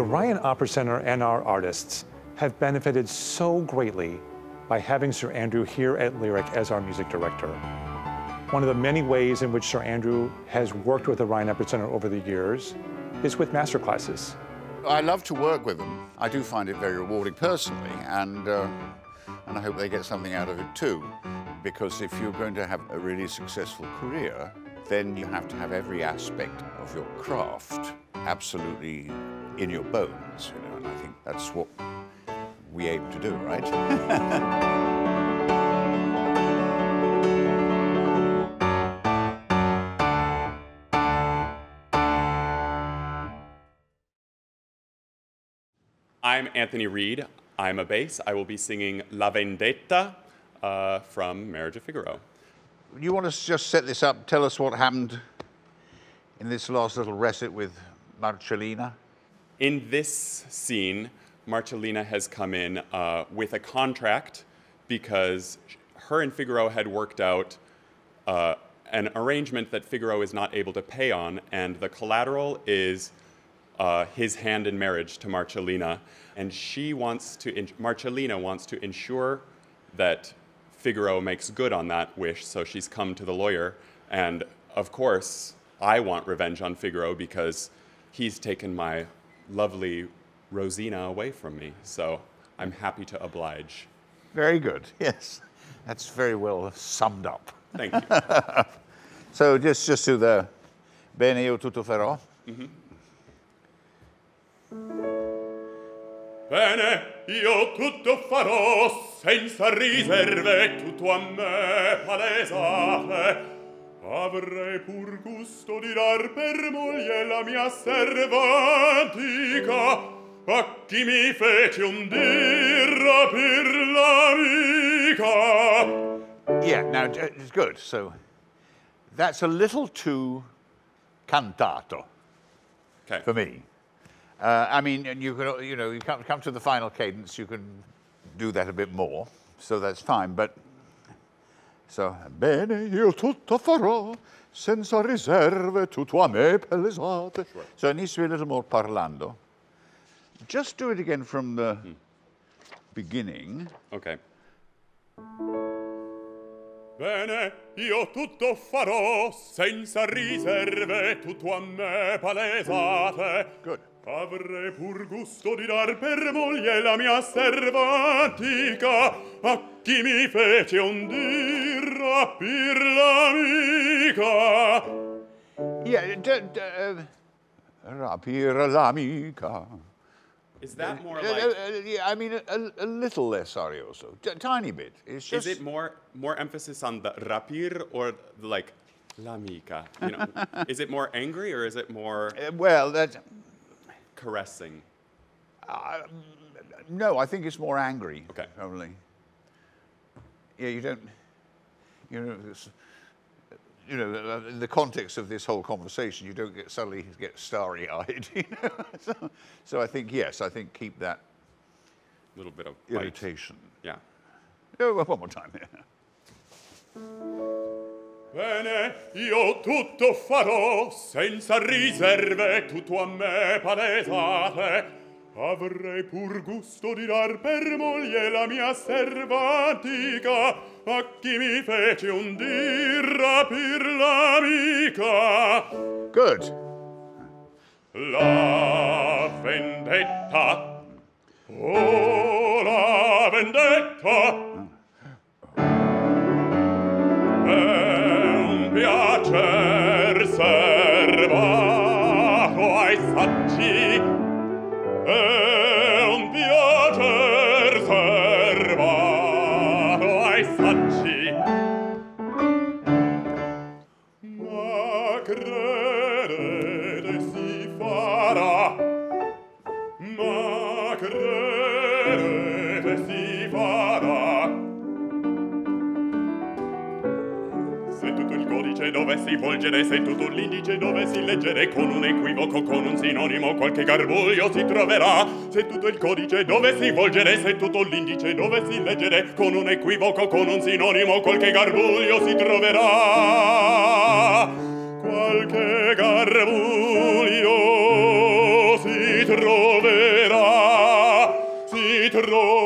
The Ryan Opera Center and our artists have benefited so greatly by having Sir Andrew here at Lyric as our music director. One of the many ways in which Sir Andrew has worked with the Ryan Opera Center over the years is with master classes. I love to work with them. I do find it very rewarding personally, and, uh, and I hope they get something out of it too. Because if you're going to have a really successful career, then you have to have every aspect of your craft absolutely in your bones, you know, and I think that's what we aim to do, right? I'm Anthony Reed. I'm a bass. I will be singing La Vendetta uh, from Marriage of Figaro. You want to just set this up, tell us what happened in this last little recit with Marcellina? In this scene, Marcellina has come in uh, with a contract because her and Figaro had worked out uh, an arrangement that Figaro is not able to pay on, and the collateral is uh, his hand in marriage to Marcellina. And she wants to, Marcellina wants to ensure that Figaro makes good on that wish, so she's come to the lawyer. And of course, I want revenge on Figaro because he's taken my lovely Rosina away from me. So I'm happy to oblige. Very good, yes. That's very well summed up. Thank you. so just, just to the bene io tutto farò. Mm -hmm. Bene, io tutto farò senza riserve, tutto a me palesate. Avrei pur gusto di dar per moglie la mia a chi mi fece un per l'amica. Yeah, now, it's good. So, that's a little too cantato okay. for me. Uh, I mean, and you can, you know, you come, come to the final cadence, you can do that a bit more, so that's fine. But so, bene, io tutto farò, senza riserve, tutto a me pelesate. Sure. So it needs to be a little more parlando. Just do it again from the hmm. beginning. Okay. Bene, io tutto farò, senza riserve, tutto a me palesate. Good. Avrei pur gusto di dar per moglie la mia serva antica a chi mi fece un dir rapir l'amica. Yeah, d- d- uh, rapir l'amica. Is that more uh, like? Uh, uh, yeah, I mean, a, a little less arioso, a tiny bit. It's just. Is it more more emphasis on the rapir or the, like l'amica? You know, is it more angry or is it more? Uh, well, that caressing? Uh, no, I think it's more angry. Okay. Probably. Yeah, you don't. You know, you know, in the context of this whole conversation, you don't get suddenly get starry-eyed. You know? so, so I think yes, I think keep that little bit of irritation. Bite. Yeah. Oh, one more time. Yeah. Bene, io tutto farò, senza riserve, tutto a me palesate. Avrei pur gusto di dar per moglie la mia servatica, a chi mi fece un dir rapir l'amica. Good. La vendetta. Oh, la vendetta. credere si farà. Ma credere si farà. Se tutto il codice dovessi volgere se tutto l'indice dovessi leggere con un equivoco con un sinonimo qualche garbuglio si troverà. Se tutto il codice dovessi volgere se tutto l'indice dovessi leggere con un equivoco con un sinonimo qualche garbuglio si troverà. Mermulio si troverà, si troverà.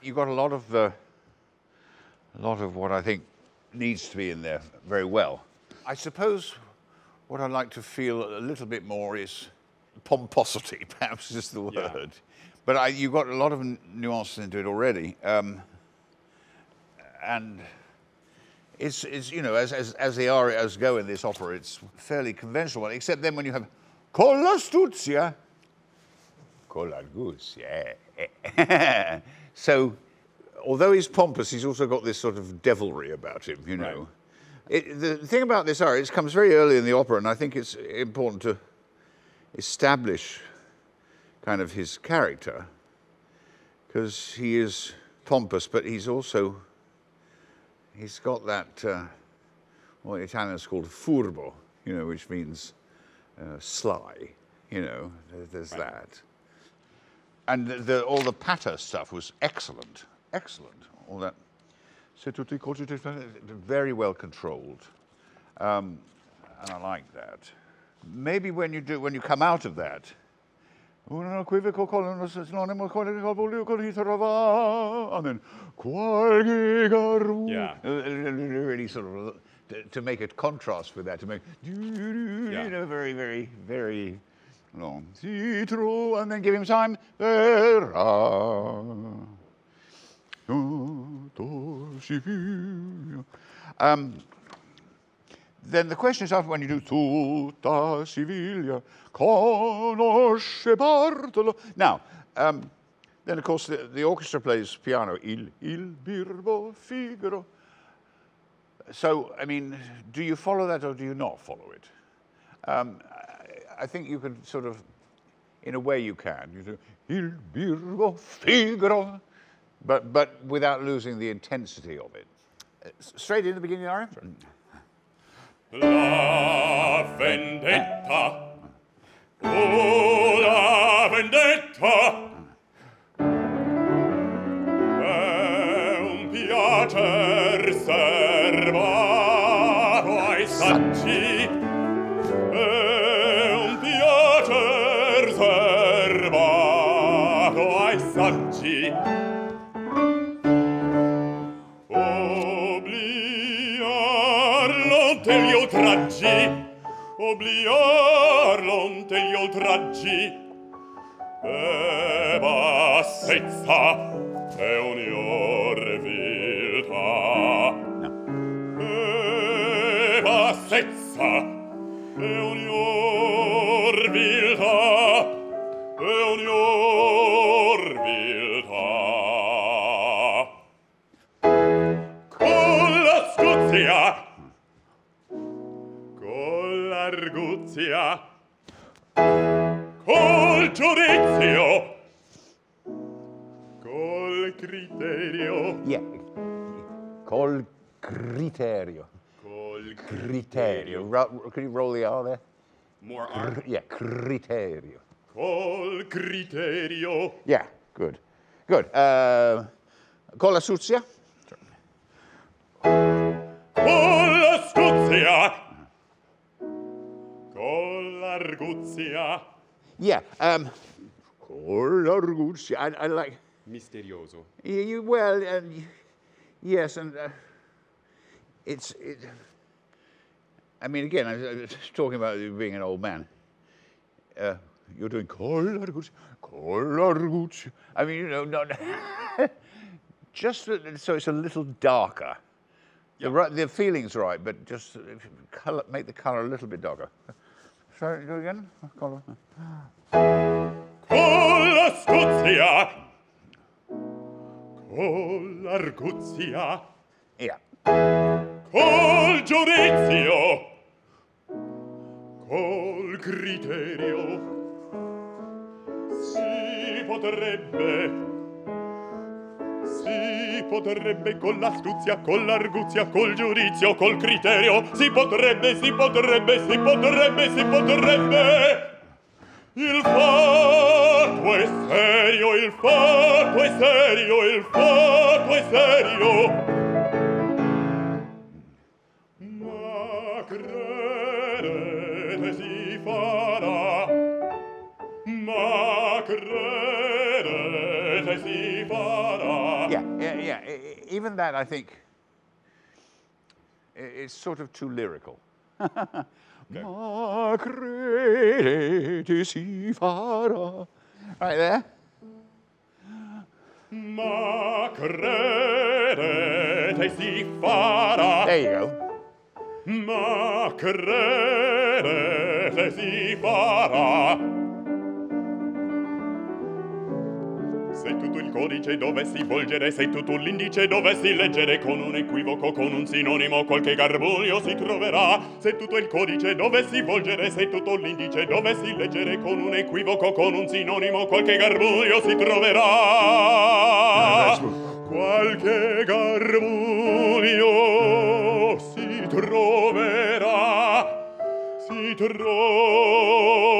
You got a lot of, the, a lot of what I think needs to be in there very well. I suppose what I'd like to feel a little bit more is pomposity, perhaps is the word. Yeah. But I, you've got a lot of nuances into it already. Um, and it's, it's you know as, as, as the arias go in this opera, it's fairly conventional. one, Except then when you have con l'astuzia, con l'arguzia. Eh, eh, eh. so, although he's pompous, he's also got this sort of devilry about him, you know. It, the thing about this aria, it comes very early in the opera, and I think it's important to establish kind of his character because he is pompous, but he's also he's got that uh, what Italians called furbo, you know, which means uh, sly. You know, there- there's that. And the, the, all the patter stuff was excellent, excellent. All that, Se tutti i very well controlled, um, and I like that. Maybe when you do, when you come out of that, un equivoco con uno sinonimo con il voglio con il and then qualche garu. Yeah. Really sort of to, to make a contrast with that, to make you know very, very, very long. Tro, and then give him time. Tutto. Um, then the question is after when you do tutta Siviglia conosce Bartolo. Now, um, then of course the, the orchestra plays piano, il, il birbo Figaro. So, I mean, do you follow that or do you not follow it? Um, I, I think you can sort of, in a way you can. You do il birbo Figaro, but, but without losing the intensity of it. Straight in the beginning aria? La vendetta. Eh. Oh, la vendetta. l'onte gli oltraggi, obliar l'onte gli oltraggi, e bassezza e unior viltà. E bassezza e unior criterio, Yeah. Col criterio. Col Criterio. Ro- could you roll the R there? More R. Cr- yeah, criterio. col criterio, Yeah, good. Good. Uh, con la suzia? con l'astuzia, con l'arguzia, Yeah. Um, con l'arguzia. I, I like. Misterioso. You, you well, uh, yes, and uh, it's. It, I mean, again, I was, I was talking about you being an old man. Uh, you're doing con l'arguzia, con l'arguzia. I mean, you know, not just so it's a little darker. The, right, the feeling's right, but just uh, color, make the color a little bit darker. Sorry, do it again. Color. con l'astuzia, Con l'arguzia. Ia. Col giudizio. Col criterio. Si potrebbe si potrebbe con l'astuzia, con l'arguzia, col giudizio, col criterio, si potrebbe, si potrebbe, si potrebbe, si potrebbe. Il fatto è serio, il fatto è serio, il fatto è serio. Ma credete si farà, ma credete si farà. Yeah, yeah, yeah. Even that, I think, is sort of too lyrical. Ma crede si farà. Right there. Ma credete si farà. There you go. Ma Sei tutto il codice dovessi volgere, sei tutto l'indice dovessi leggere con un equivoco, con un sinonimo qualche garbuglio si troverà. Sei tutto il codice dovessi volgere, sei tutto l'indice dovessi leggere con un equivoco, con un sinonimo qualche garbuglio si troverà. Qualche garbuglio si troverà. Si troverà.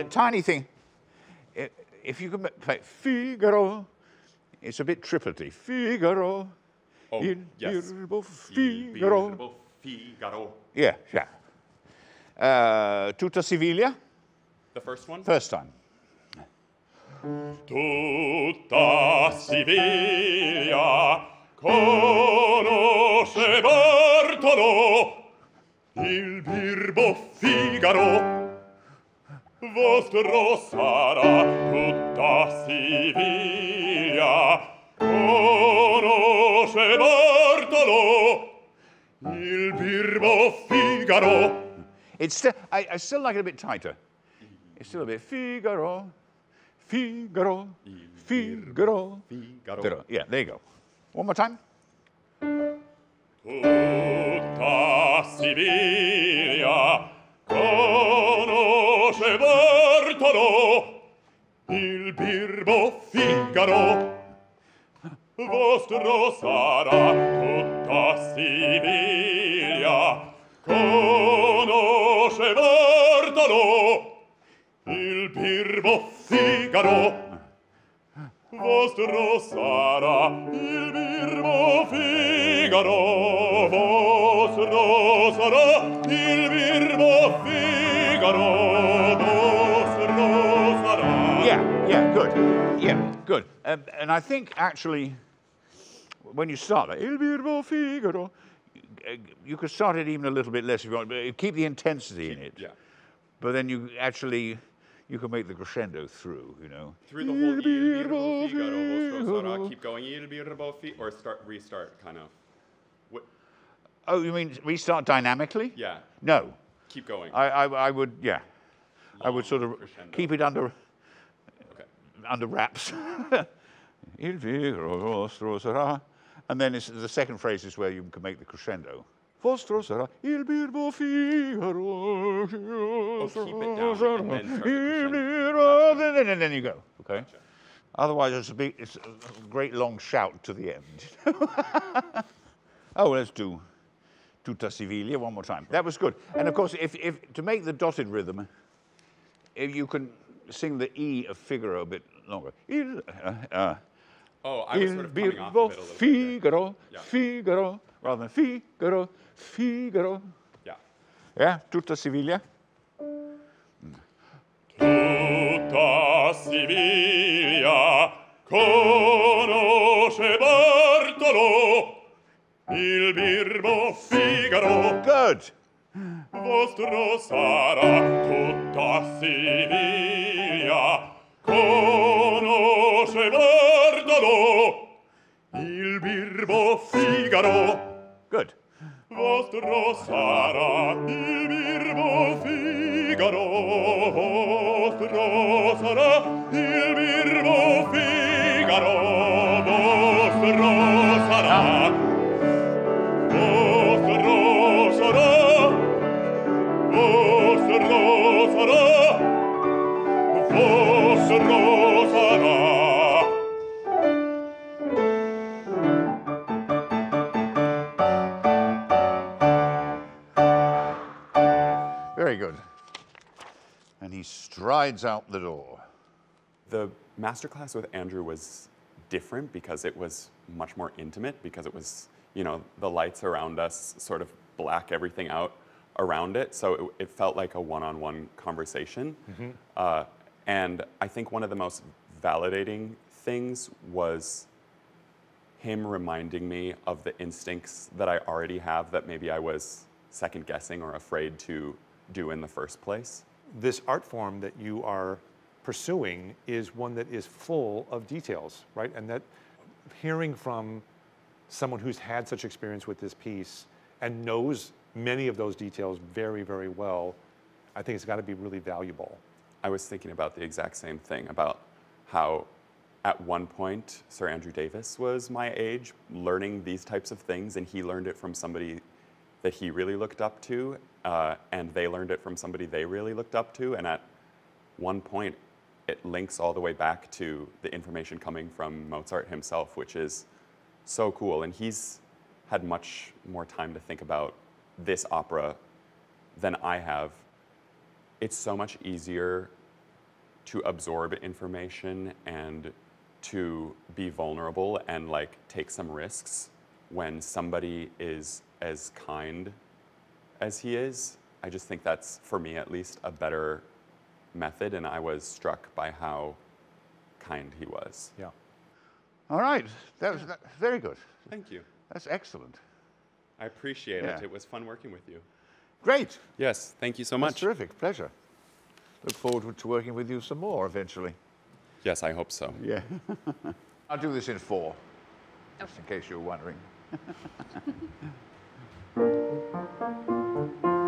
A tiny thing. If you can play Figaro, it's a bit triplety. Figaro. Oh, il yes. Il Figaro. birbo Figaro. Yeah, yeah. Uh, tutta Siviglia, The first one? first time. Tutta Siviglia conosce Bartolo, il birbo Figaro. vostro sarà tutta Siviglia conosce Bartolo il birbo Figaro It's still, I, I still like it a bit tighter. It's still a bit Figaro, Figaro, Figaro, Figaro. Figaro. Yeah, there you go. One more time. Tutta Siviglia del birbo Figaro vostro sarà tutta Siviglia conosce Bartolo il birbo Figaro vostro sarà il birbo Figaro. Vostro sarà il birbo Figaro. Yeah, good. Yeah, good. Um, and I think actually, when you start it, Il Birbo Figaro, uh, you could start it even a little bit less if you want, but keep the intensity in it. Yeah. But then you actually, you can make the crescendo through, you know. Through the whole Il birbo Figaro. Keep going. Il birbo Fi- or start, restart, kind of. What? Oh, you mean restart dynamically? Yeah. No. Keep going. I, I, I would, yeah. I would sort of crescendo. keep it under. Under wraps. Il Figaro vostro sarà. And then it's, the second phrase is where you can make the crescendo. Vostro sarà il birbo Figaro. Oh, keep it down and then you go. Okay. Otherwise, it's a big, it's a great long shout to the end. oh, let's do Tutta Siviglia one more time. That was good. And of course, if, if to make the dotted rhythm, if you can sing the E of Figaro a bit longer. Il, uh, Oh, I was Il sort of coming off there. Figaro, Yeah. Figaro, rather than Figaro, Figaro. Yeah. Yeah, Tutta Siviglia. Tutta Siviglia conosce Bartolo, il birbo Figaro. Good. Vostro sarà tutta Siviglia conosce Bardolo, il birbo Figaro. Good. Vostro sarà il birbo Figaro, vostro sarà il birbo Figaro, vostro sarà. Vostro sarà, vostro sarà, vostro sarà. He strides out the door. The masterclass with Andrew was different because it was much more intimate because it was, you know, the lights around us sort of black everything out around it. So it, it felt like a one-on-one conversation. Uh, and I think one of the most validating things was him reminding me of the instincts that I already have that maybe I was second guessing or afraid to do in the first place. This art form that you are pursuing is one that is full of details, right? And that hearing from someone who's had such experience with this piece and knows many of those details very, very well, I think it's got to be really valuable. I was thinking about the exact same thing about how at one point Sir Andrew Davis was my age learning these types of things, and he learned it from somebody that he really looked up to, uh, and they learned it from somebody they really looked up to. And at one point, it links all the way back to the information coming from Mozart himself, which is so cool. And he's had much more time to think about this opera than I have. It's so much easier to absorb information and to be vulnerable and like take some risks when somebody is as kind as he is. I just think that's, for me at least, a better method, and I was struck by how kind he was. Yeah. All right, that was that, very good. Thank you. That's excellent. I appreciate Yeah. it. It was fun working with you. Great. Yes, thank you so That's much. terrific. Pleasure. Look forward to working with you some more eventually. Yes, I hope so. Yeah. I'll do this in four, just in case you're wondering. Thank you.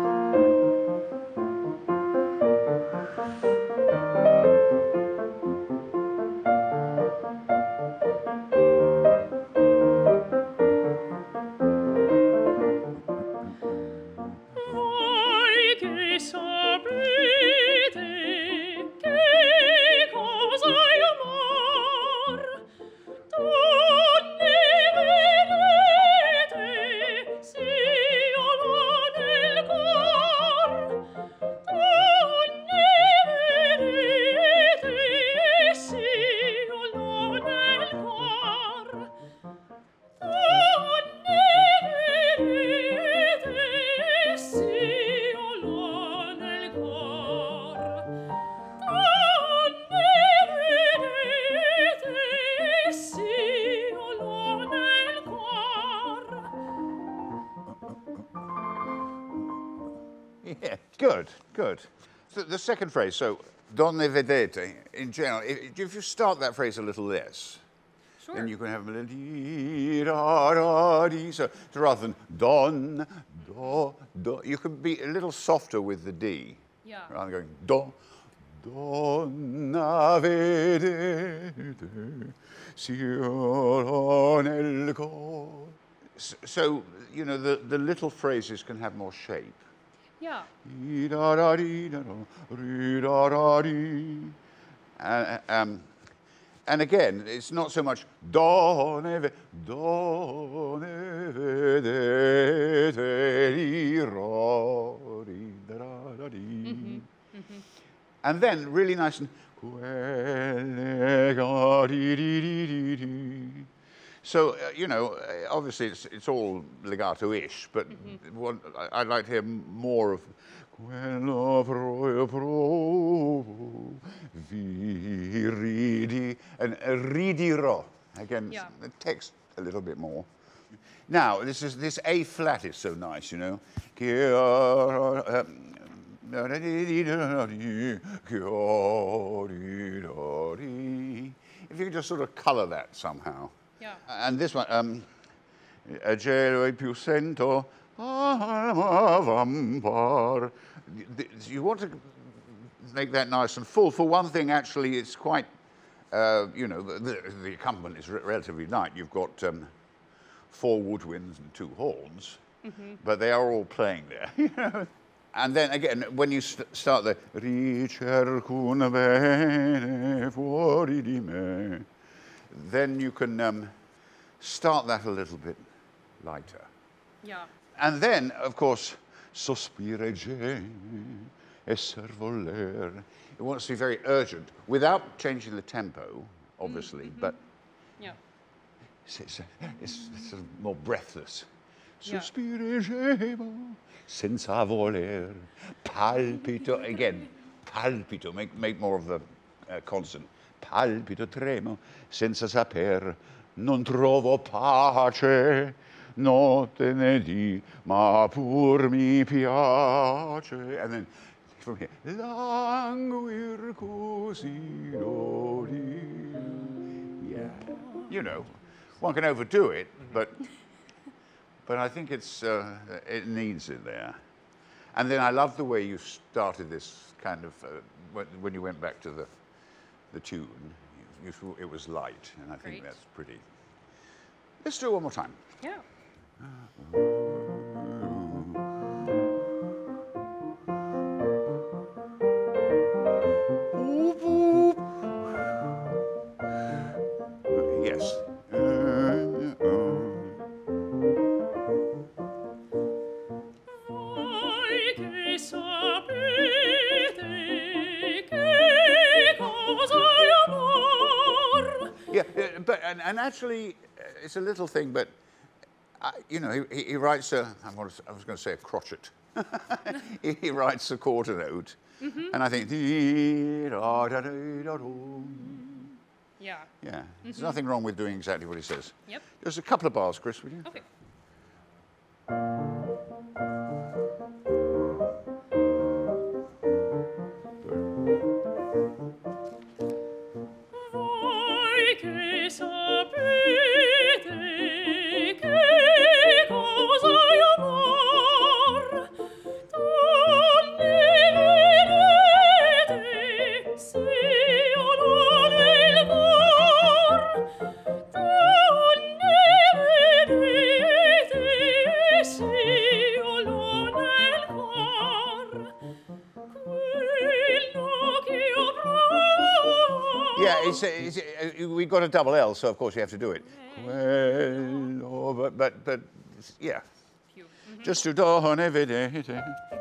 The second phrase, so donne vedete, in general, if, if you start that phrase a little less, then you can have a di, da, da, di. So, so rather than don, do, do, you can be a little softer with the D. Yeah. Rather than going do, donna vedete, sia nel cor. So, you know, the, the little phrases can have more shape. Yeah. Uh, um, and again, it's not so much do neve, do neve di ro di da da di. And then really nice and quelle di di di di di. So, uh, you know, uh, obviously it's, it's all legato-ish, but what, I, I'd like to hear more of quello pro pro vi ridi and uh, ridirò. Again, Yeah. the text a little bit more. Now, this is this A flat is so nice, you know. If you could just sort of colour that somehow. Yeah. And this one, um, a e più sento amavampar. You want to make that nice and full. For one thing, actually, it's quite, uh, you know, the, the, the accompaniment is re- relatively light. You've got um, four woodwinds and two horns, but they are all playing there. And then again, when you st- start the ricerco una bene fuori di me, then you can um, start that a little bit lighter. Yeah. And then, of course, sospire esser voler. It wants to be very urgent without changing the tempo, obviously, but Yeah. it's, it's, it's, it's sort of more breathless. Yeah. Senza voler, palpito, again, palpito, make, make more of the uh, consonant. Palpito tremo, senza saper, non trovo pace, notte ne di, ma pur mi piace. And then from here, languir così d'odi. Yeah, you know, one can overdo it, but but I think it's uh, it needs it there. And then I love the way you started this kind of uh, when you went back to the the tune. It was light, and I think that's pretty. Let's do it one more time. Yeah. Ah. Actually, uh, it's a little thing, but uh, you know, he, he- he writes a. I was, I was going to say a crotchet. he, he writes a quarter note, and I think. Yeah. Yeah, there's nothing wrong with doing exactly what he says. Yep. There's a couple of bars, Chris, would you? Okay. Voi got a double L, so of course you have to do it. Well, oh, but, but, but, yeah. Phew. Mm-hmm. Just do don evidente. Okay.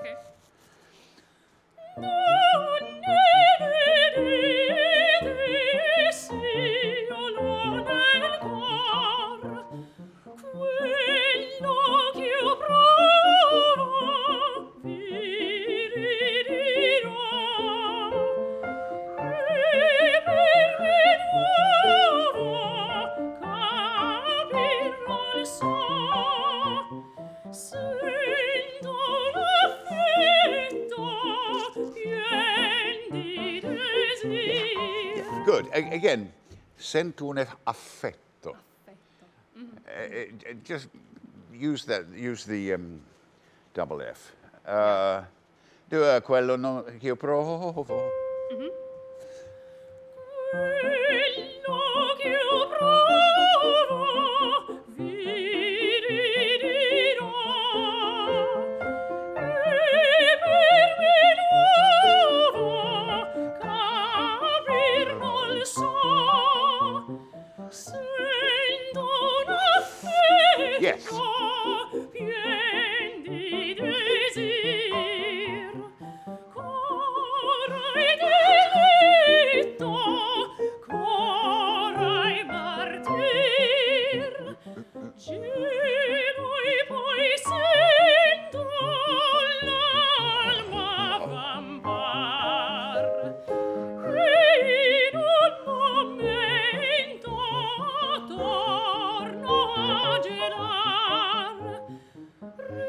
Good. A again, sento un affetto. affetto. Mm -hmm. uh, just use that. Use the um, double F. Uh, do uh, quello no, che io provo. Mm-hmm. Quello che io provo.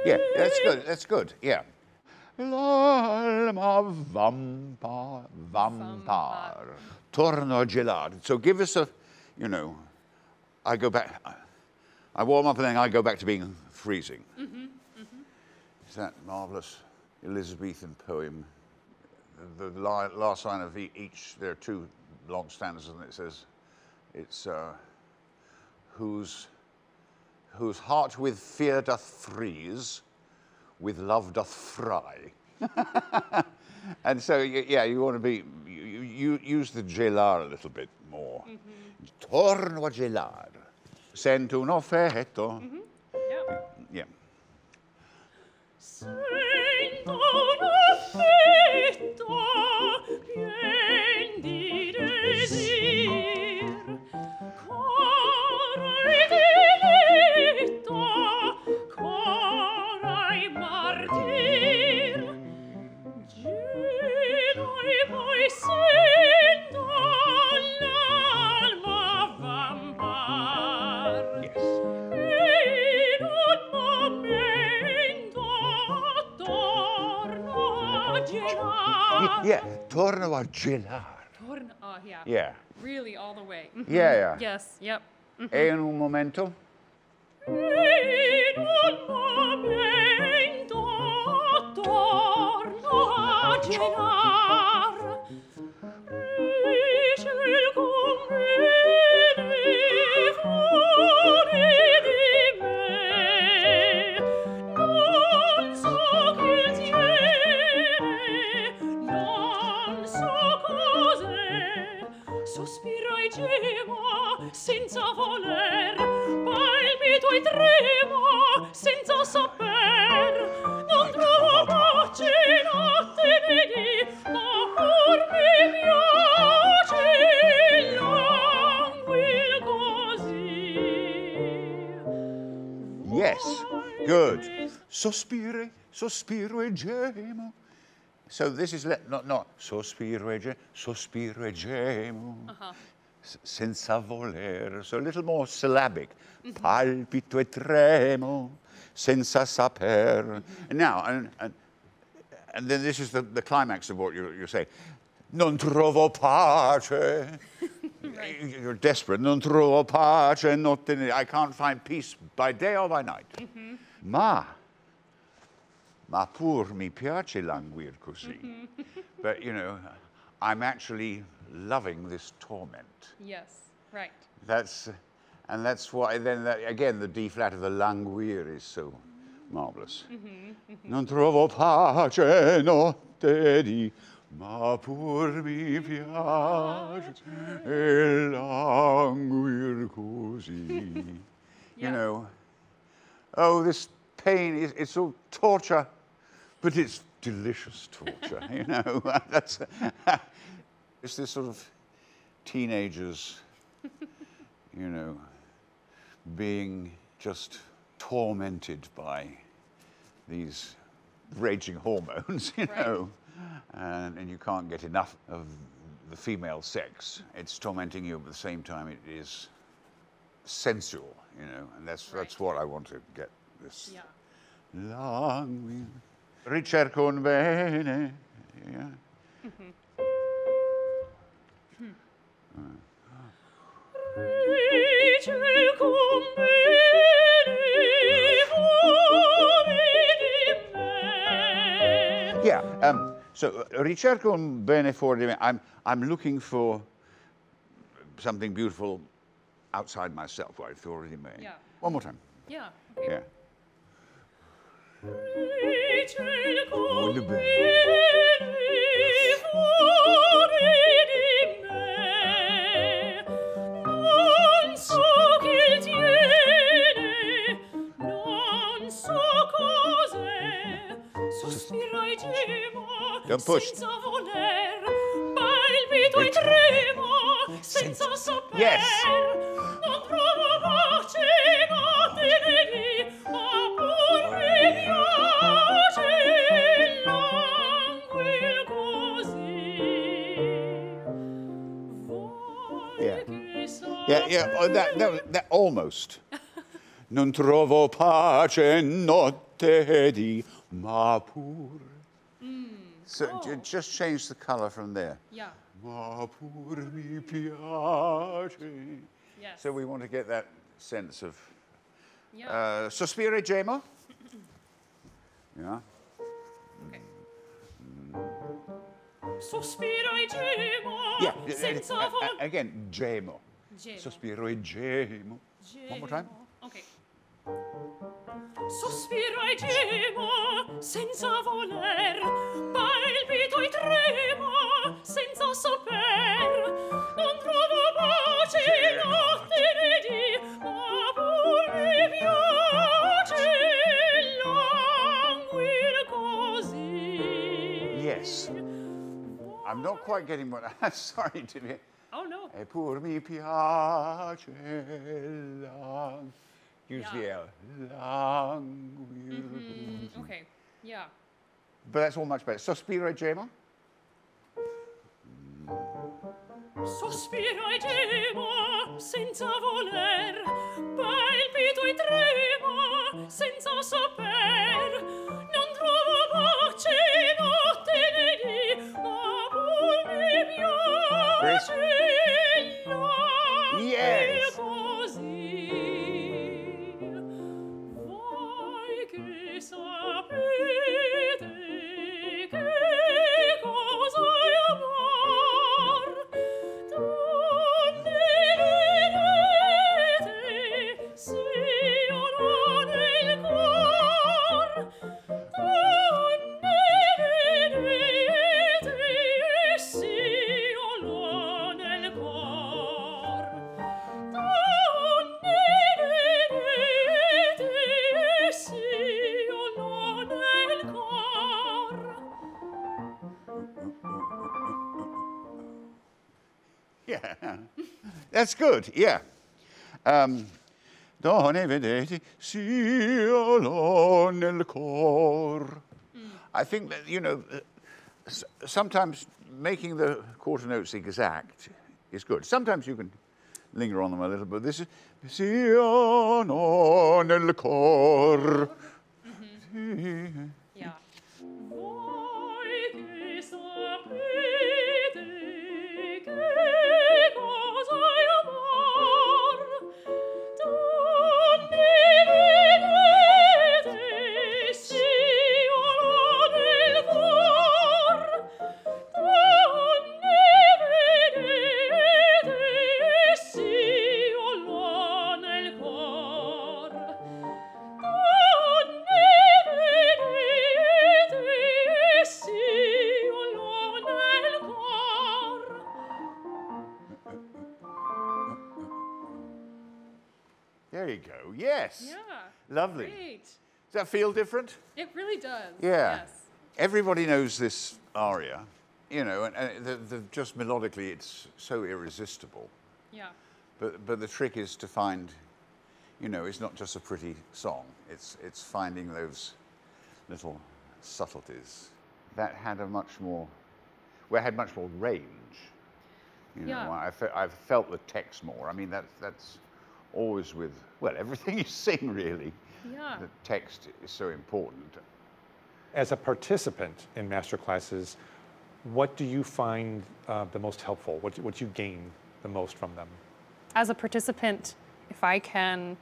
Yeah, that's good. That's good. Yeah. L'alma vampa, vampar. Torno a gelar. So give us a, you know, I go back, I warm up and then I go back to being freezing. It's that marvelous Elizabethan poem. The, last line of each, there are two long stanzas, and it says, it's uh, whose whose heart with fear doth freeze, with love doth fry. and so, yeah, you want to be, you, you use the gelar a little bit more. Mm -hmm. Torno a gelar. sent un. Mm -hmm. Yeah. Sento un affetto. Yeah. Torno a gelar. Torn. Oh, yeah. Yeah. Really all the way. Mhm. Yeah, yeah. Yes. Yep. E in un momento? In un momento Sospire, sospiro e gemo. So this is le- no no sospiro e gemo, sospiro e gemo. Uh-huh. S- senza voler. So a little more syllabic. Mm-hmm. Palpito e tremo senza saper. And now and, and and then this is the, the climax of what you're, you're saying. Non trovo pace. You're desperate. Non trovo pace notte I can't find peace by day or by night. Mm-hmm. Ma, ma pur mi piace languir così. but, you know, I'm actually loving this torment. Yes. Right. That's, and that's why then, that, again, the D flat of the languir is so marvelous. Mm-hmm, mm-hmm. Non trovo pace notte di, ma pur mi piace languir così. You know, oh, this pain is it's all torture, but it's delicious torture. you know, that's it's this sort of teenagers, you know, being just tormented by these raging hormones, you Right. know, and, and you can't get enough of the female sex. It's tormenting you, but at the same time, it is sensual, you know, and that's that's what I want to get this. Yeah. Languid. Ricerco un bene. Yeah. Dice il convene fuori di me. Yeah. Um, so uh, ricerco un bene di me. I'm I'm looking for something beautiful outside myself, I've already made. Yeah. One more time. Yeah. Okay. Yeah. Dice il Fuori convene di fuori di me. Non so che tiene, non so cos'è. Sospiro gemo Don't push. senza voler, palpito tremo senza saper. Yes. Yeah, yeah. Oh, that, that, that almost. non trovo pace notte di ma pur. So j- just change the color from there. Yeah. Ma pur mi piace. Yes. So we want to get that sense of yeah. uh, sospiro e gemo. Yeah. okay. Sospiro e gemo Yeah. senza uh, uh, again, gemo. Gemo. Sospiro e gemo. One more time. Okay. Sospiro e gemo senza voler, palpito e tremo senza saper. Non trovo pace notte né dì, ma pur mi piace languir così. Yes. I'm not quite getting what I'm sorry to be. Oh no. E pur mi piace lang. Use yeah. the L. Languir. Mm -hmm. Okay. Yeah. But that's all much better. Sospira Gemma. Sospiro e gemo senza voler, palpito e tremo senza saper, non trovo voce notte né dì, ma pur mi piace. Grace. saper that's good. Yeah. Um. I think that you know, uh, sometimes making the quarter notes exact is good. Sometimes you can linger on them a little, but this is Lovely. Great. Does that feel different? It really does. Yeah. Yes. Everybody knows this aria, you know, and, and the, the, just melodically it's so irresistible. Yeah. But, but the trick is to find, you know, it's not just a pretty song, it's, it's finding those little subtleties that had a much more, well, had much more range. You Yeah. know, I fe- I've felt the text more. I mean, that, that's always with, well, everything you sing, really. Yeah. The text is so important. As a participant in master classes, what do you find uh, the most helpful? What, what you gain the most from them? as a participant, if I can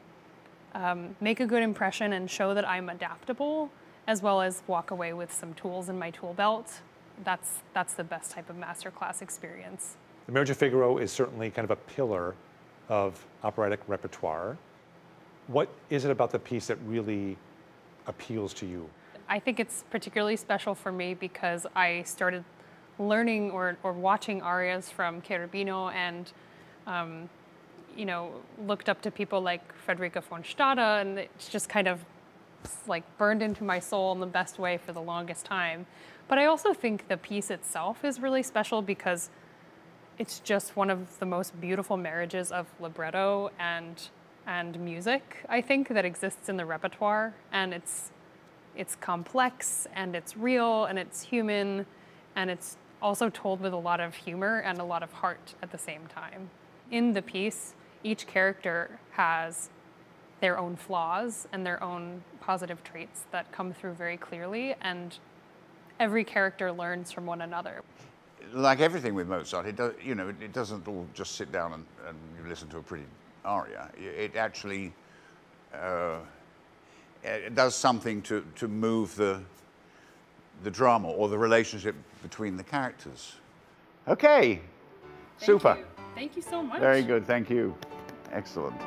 um, make a good impression and show that I'm adaptable, as well as walk away with some tools in my tool belt, that's that's the best type of masterclass experience. The Marriage of Figaro is certainly kind of a pillar of operatic repertoire. What is it about the piece that really appeals to you? I think it's particularly special for me because I started learning or, or watching arias from Cherubino and, um, you know, looked up to people like Frederica von Stade, and it's just kind of like burned into my soul in the best way for the longest time. But I also think the piece itself is really special because it's just one of the most beautiful marriages of libretto and and music I think that exists in the repertoire and it's it's complex and it's real and it's human and it's also told with a lot of humor and a lot of heart at the same time. In the piece, each character has their own flaws and their own positive traits that come through very clearly and every character learns from one another. Like everything with Mozart, it does, you know, it, it doesn't all just sit down and, and you listen to a pretty aria. It actually uh, it does something to, to move the, the drama or the relationship between the characters. Okay, Thank super. you. Thank you so much. Very good, thank you. Excellent.